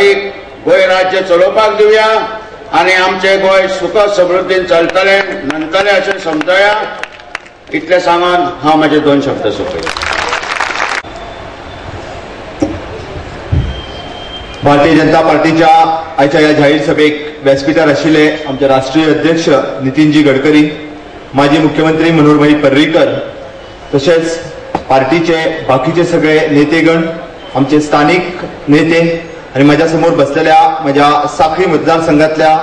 भाईक गोंय राज्य चलोवपाक दिवया आनी आमचें गोंय सुख समृद्धीन चलतलें. नंतले अशें समजया इतलें सांगून हांव म्हजे दोन शब्द सोपय भारतीय जनता पार्टीच्या आयच्या ह्या जाहीर सभेक व्यासपीठार आशिल्ले आमचे राष्ट्रीय अध्यक्ष नितीनजी गडकरी माजी मुख्यमंत्री मनोहरभाई पर्रीकर तसेच पार्टीचे बाकीचे सगळे नेतेगण आमचे स्थानिक नेते आणि माझ्यासमोर बसलेल्या माझ्या साखळी मतदारसंघातल्या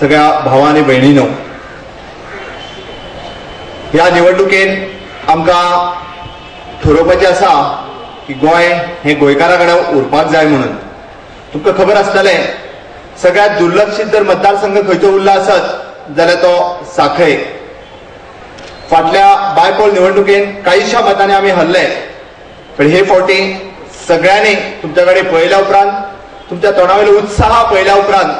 सगळ्या भावा आणि बहिणीनो ह्या निवडणुकेन आमकां ठरोवपाचें आसा की गोंय हे गोंयकारा कडेन उरपाक जाय म्हणून. तुमकां खबर आसतलें सगळ्यात दुर्लक्षीत जर मतदारसंघ खंयचो उरला आसत जाल्यार तो साखळे. फाटल्या बायपोल निवडणुकेन काहीशा मतांनी आमी हरले पण हे फावटी सगळ्यांनी तुमच्या कडेन पळयल्या उपरांत तुमच्या तोंडावयलो उत्साह पळयल्या उपरांत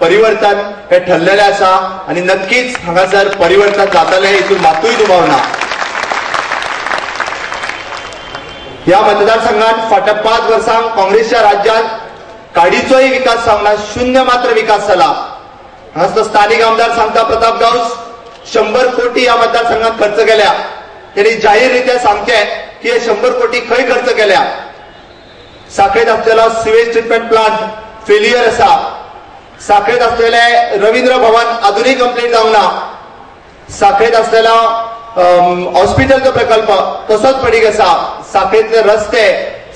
परिवर्तन हे ठरलेलें आसा आनी नक्कीच हांगासर परिवर्तन जातले हितून मातूय दुबाव ना ह्या मतदारसंघात फाटल्या पाच वर्सांक काँग्रेसच्या राज्यात काडीचोय विकास सांगला शून्य मात्र विकास जाला हांगासलो स्थानिक आमदार सांगता प्रताप गांवस शंभर कोटी ह्या मतदारसंघात खर्च केल्या. त्यांनी जाहीर रित्या सांगचे की हे शंभर कोटी खंय खर्च केल्या? साखळेत असलेला सिवेज ट्रीटमेंट प्लांट फेलियर आसा साखळेत असलेले रवींद्र भवन अजूनही कंप्लीट जावंक ना साखळेत असलेला हॉस्पिटलचो प्रकल्प तसोच पडीक आसा साखळेतले रस्ते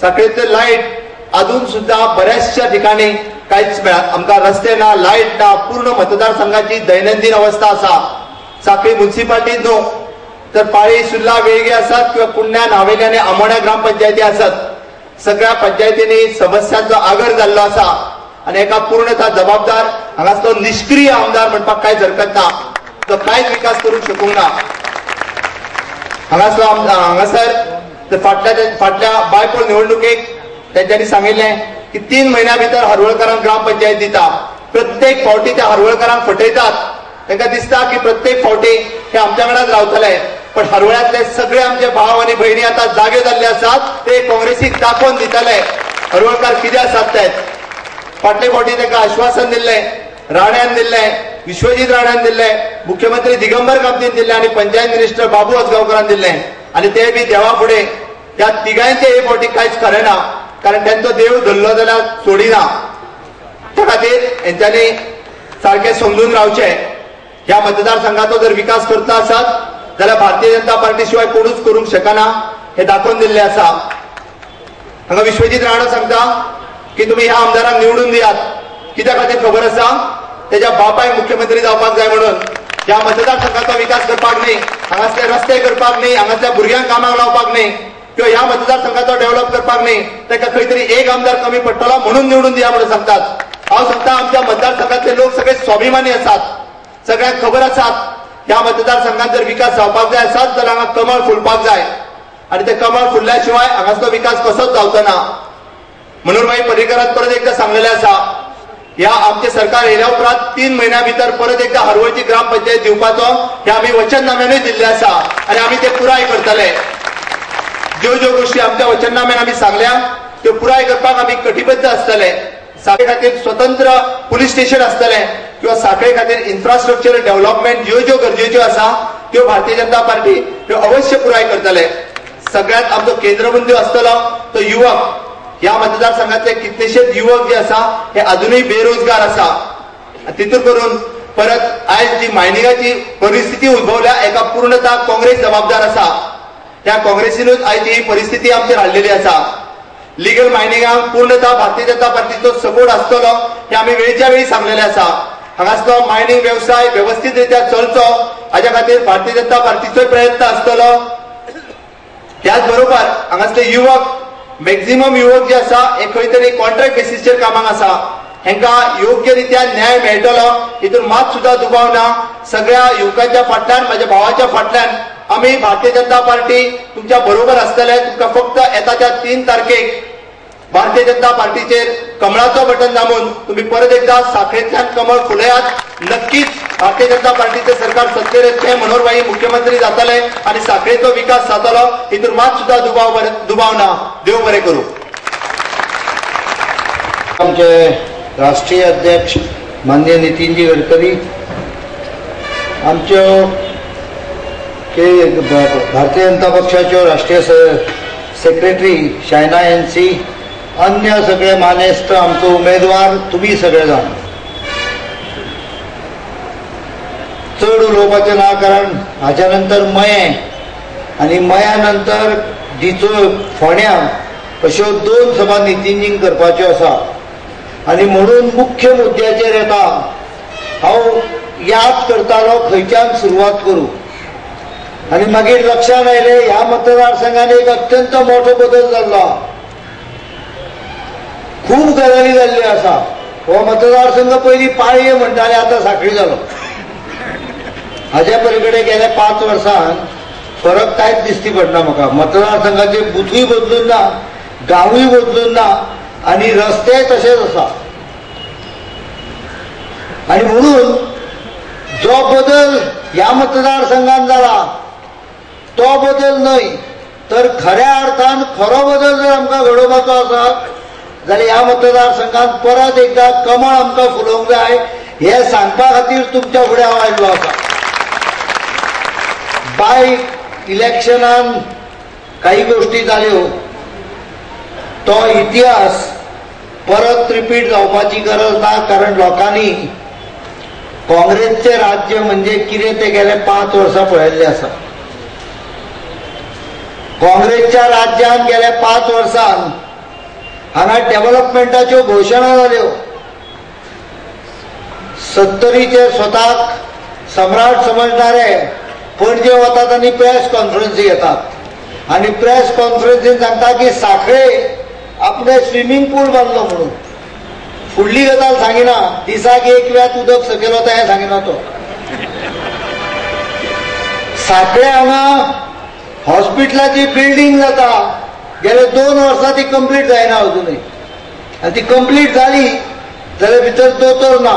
साखळेतले लाइट अजून सुद्धा बऱ्याचशा ठिकाणी काहीच मिळत आमकां रस्ते ना लाइट ना पूर्ण मतदारसंघाची दैनंदिन अवस्था आसा साखळी म्युन्सिपाल्टी न्हू तर पाळी सुर्ला वेळगे आसात किंवा कुंड्या नावेल्याने आमोण्या ग्रामपंचायती आसात सगळ्या पंचायतींनी समस्यांचो आगर जाल्लो आसा आनी एका पूर्णता जबाबदार हांगासलो निष्क्रिय आमदार म्हणपाक कांयच हरकत ना. तो कांयच विकास करूंक शकूंक ना. हांगासलो आम- हांगासर फाटल्या फाटल्या बायपोल निवडणुकेक त्यांच्यानी सांगिल्लें की तीन म्हयन्या भितर हरवळकरांक ग्रामपंचायत दिता प्रत्येक फावटी त्या हरवळकरांक फटयतात तांकां दिसता की प्रत्येक फावटी हे आमच्या वांगडाच रावतले पण हरवळ्यातले सगळे आमचे भाव आनी भयणी आतां जागे जाल्ले आसात ते काँग्रेसीक दाखोवन दितले. हरवळकार कितें आसात ते? फाटले फावटी तांकां आश्वासन दिल्लें राण्यान दिल्ले विश्वजीत राण्यान दिल्ले मुख्यमंत्री दिगंबर कामतीन दिल्ले आनी पंचायत मिनिस्टर बाबू आजगावकरान दिल्लें आनी ते बी देवा फुडें त्या तिगांयचे हे फावटी कांयच खरें ना. कारण तेंचो देव धरलो जाल्यार सोडिना. त्या खातीर हेंच्यांनी सारखे समजून रावचे. ह्या मतदारसंघाचो जर विकास करता आसात जाल्यार भारतीय जनता पार्टी शिवाय कोणूच करूंक शकना हे दाखोवन दिल्लें आसा हांगा विश्वजीत राणा सांगता की तुमी ह्या आमदारांक निवडून दियात कित्या खातीर खबर आसा तेज्या बापायक मुख्यमंत्री जावपाक जाय म्हणून. ह्या मतदारसंघाचो विकास करपाक न्ही हांगासले रस्ते करपाक न्ही हांगासल्या भुरग्यांक कामाक लावपाक न्ही किंवा ह्या मतदारसंघाचो डेव्हलप करपाक न्ही ताका खंय तरी एक आमदार कमी पडटलो म्हणून निवडून दिया म्हणून सांगतात. हांव सांगता आमच्या मतदारसंघातले लोक सगळे स्वाभिमानी आसात सगळ्यांक खबर आसात या मतदारसंघात जर विकास जावपाक जाय आसात जाल्यार हांगा कमळ फुलपाक जाय. आनी ते कमळ फुलल्या शिवाय हांगासलो विकास कसोच जावचो ना. म्हणून मागीर पर्रीकरान परत एकदा सांगलेले आसा ह्या आमचे सरकार येयल्या उपरांत तीन म्हयन्या भितर परत एकदा हरवळची ग्रामपंचायत दिवपाचो हे आमी वचननाम्यानूय दिल्ले आसा आनी आमी ते पुराय करतले. ज्यो ज्यो गोष्टी आमच्या वचननाम्यान आमी सांगल्या त्यो पुराय करपाक आमी कटिबद्ध आसतले सागे खातीर स्वतंत्र पुलीस स्टेशन आसतलें किंवा साखळे खातीर इन्फ्रास्ट्रक्चर डेव्हलपमेंट ज्यो ज्यो गरजेच्यो आसा त्यो भारतीय जनता पार्टी ह्यो अवश्य पुराय करतले. सगळ्यात आमचो केंद्रबिंदू आसतलो तो युवक. ह्या मतदारसंघातले कितलेशेच युवक जे आसा हे अजूनही बेरोजगार आसा. तितून करून परत आयज जी मायनिंगाची परिस्थिती उद्भवल्या एका पूर्णता काँग्रेस जबाबदार आसा. त्या काँग्रेसीनूच आयज ही परिस्थिती आमचेर हाडलेली आसा. लिगल मायनिंगाक पूर्णता भारतीय जनता पार्टीचो सपोर्ट आसतलो हे आमी वेळच्या वेळी सांगलेले आसा. हांगासलो मायनिंग व्यवसाय व्यवस्थित रित्या चलचो हाज्या खातीर भारतीय जनता पार्टीचोय प्रयत्न आसतलो त्याच बरोबर हांगासले युवक मॅक्झिमम युवक जे आसा हे खंय तरी कॉन्ट्रॅक्ट बेसिसचेर कामांक आसा. हेंकां योग्य रित्या न्याय मेळटलो. हितून मात सुद्दां दुबाव ना सगळ्या युवकांच्या फाटल्यान म्हाज्या भावाच्या फाटल्यान आमी भारतीय जनता पार्टी तुमच्या बरोबर आसतले तुमकां फक्त येताच्या तीन तारखेक भारतीय जनता पार्टीचेर कमळाचो बटन दाबून तुम्ही परत एकदा साखरेतल्या कमळ खुलयात नक्कीच भारतीय जनता पार्टीचे सरकार सत्तेर येतले मनोहरभाई मुख्यमंत्री जाताले आणि साखळेचो विकास जातालो हितून मात सुद्धा दुबाव दुबावना दुबाव ना देव बरें करूं. आमचे राष्ट्रीय अध्यक्ष माननीय नितीनजी गडकरी आमच्यो के भारतीय जनता पक्षाच्यो राष्ट्रीय सेक्रेटरी शायना एन सी अन्य सगळे मानेस्त आमचो उमेदवार तुम्ही सगळे जाण चड उलोवपाचें ना कारण हाच्या नंतर मये. आनी मया नंतर दिचो फोण्या अश्यो दोन सभा नितीनजींक करपाच्यो आसा आनी म्हणून मुख्य मुद्द्याचेर येता हांव याद करतालो खंयच्यान सुरवात करूं. आनी मागीर लक्षांत आयलें ह्या मतदारसंघान एक अत्यंत मोठो बदल जाल्लो. खूप खूब गजाली जाल्ल्यो आसा हो मतदारसंघ पयलीं पाळये म्हणटाले आतां साखळी जालो हाज्या पलीकडे गेल्या पाच वर्सांत फरक कांयच दिसती पडना म्हाका मतदारसंघाचे बुथूय बदलून ना गांवूय बदलून ना आनी रस्ते तशेच आसा आनी म्हणून जो बदल ह्या मतदारसंघात जाला तो बदल न्हय तर खऱ्या अर्थान खरो बदल जर आमकां घडोवपाचो आसा जाल्यार ह्या मतदारसंघात परत एकदा कमळ आमकां फुलोवंक जाय हे सांगपा खातीर तुमच्या फुडें हांव आयिल्लो आसा. बाय इलेक्शनान काही गोष्टी जाल्यो तो इतिहास परत रिपीट जावपाची गरज ना कारण लोकांनी काँग्रेसचे राज्य म्हणजे कितें ते गेले पाच वर्सां पळयल्ले आसा. काँग्रेसच्या राज्यान गेल्या पाच वर्सांत हांगा डेव्हलपमेंटाच्यो घोशणा जाल्यो सत्तरीचे स्वताक सम्राट समजणारे पणजे वतात आनी प्रेस कॉन्फरन्सी घेतात आनी प्रेस कॉन्फरन्सीन सांगता की साखळे आपले स्विमींग पूल बांदलो म्हणून. फुडली गजाल सांगिना दिसाक एक वेळात उदक सकयल वता हें सांगिना तो. साखळे हांगा हॉस्पिटलाची बिल्डींग जाता. गेल्या दोन वर्सां ती कंप्लीट जायना अजूनय आनी ती कंप्लीट जाली जाल्यार भितर दोतोर ना.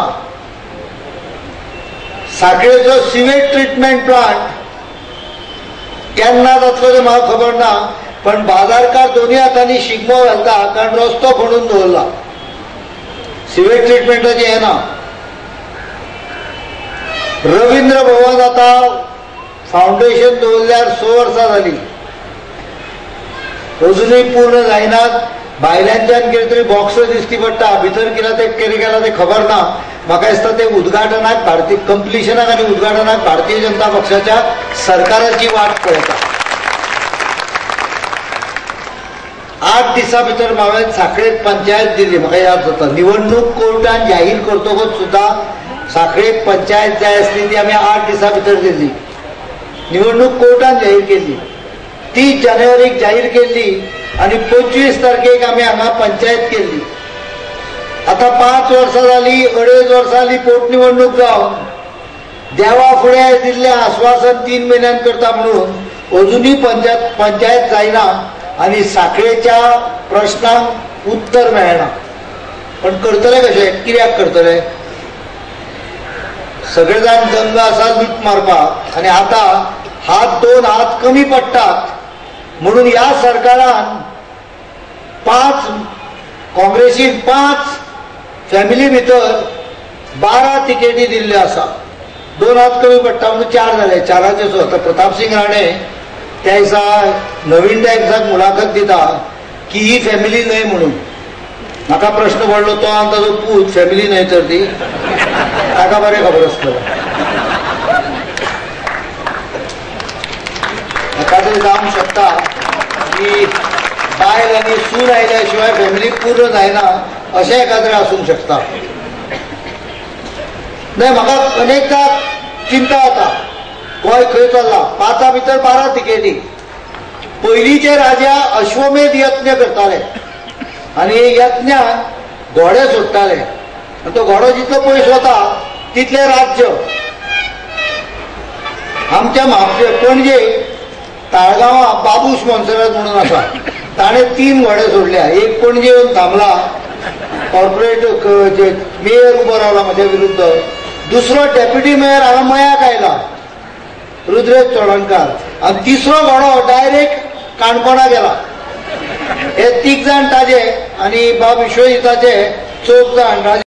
साखळेचो सिवेज ट्रिटमेंट प्लांट केन्ना जातलो तें म्हाका खबर ना पण बाजारकार दोन्ही हातांनी शिगमो घालता कारण रस्तो खणून दवरला सिवेज ट्रिटमेंटाचें हें ना. रवींद्र भवन आतां फावंडेशन दवरल्यार स वर्सां जालीं अजुनूय पूर्ण जायनात भायल्यांच्यान कितें तरी बॉक्स दिसती पडटा भितर कितें ते कितें केलां तें खबर ना. म्हाका दिसता ते उद्घाटनाक भारतीय कंप्लिशनाक आनी उद्घाटनाक भारतीय जनता पक्षाच्या सरकाराची वाट पळयता आठ दिसां भितर हांवें साखळे पंचायत दिली. म्हाका याद जाता निवडणूक कोर्टान जाहीर करतकच सुद्दां साखळे पंचायत जाय आसली ती आमी आठ दिसां भितर दिल्ली निवडणूक कोर्टान जाहीर केली. तीस जानेवारीक जाहीर केल्ली आनी पंचवीस तारखेक आमी हांगा पंचायत केल्ली आतां पांच वर्सां जालीं अडेज वर्सां जालीं पोटनिवडणूक जावन देवा फुडें दिल्लें आश्वासन तीन म्हयन्यान करता म्हणून अजूनय पंचायत पंचायत जायना आनी साखळेच्या प्रश्नांक उत्तर मेळना. पण करतले कशें कित्याक करतले सगळे जाण दंग आसा लूट मारपाक आनी आतां हात दोन हात कमी पडटात म्हणून ह्या सरकारान पांच काँग्रेसीन पांच फॅमिली भितर बारा तिकेटी दिल्ल्यो आसा. दोन हात कमी पडटा म्हणून चार जाले चाराचे सो आतां प्रताप सिंग राणे त्या दिसा नवीन टायम्साक मुलाखत दिता की ही फॅमिली न्हय म्हणून. म्हाका प्रश्न पडलो तो आनी ताजो पूत फॅमिली न्हय तर ती. ताका बरें खबर आसतलें म्हाका तरी जावंक शकता. की बायल आनी सू आयल्या शिवाय फॅमिली पूर्ण जायना अशें एखाद्रे आसूंक शकता. नाही म्हाका अनेकदा चिंता जाता गोंय खंय चल्ला. पांचा भितर बारा तिकेटी. पयलींचे राजा अश्वमेध यत्न करताले. आनी यत्न्यान घोडे सोडटाले आनी तो घोडो जितलो पयस वता तितले राज्य. आमच्या म्हापशे पणजे ताळगाव बाबू मोन्सरात म्हणून आसा ताणें तीन घोडे सोडल्या. एक पणजे येऊन थांबला कॉर्पोरेट जे मेयर उबो रावला म्हज्या विरुद्ध दुसरो डेप्युटी मेयर हांगा मयाक आयला रुद्रेश चोडणकार आनी तिसरो घोडो डायरेक्ट काणकोणा गेला. हे तीग जाण ताजे आनी बाब विश्वजिताचे चौग जाण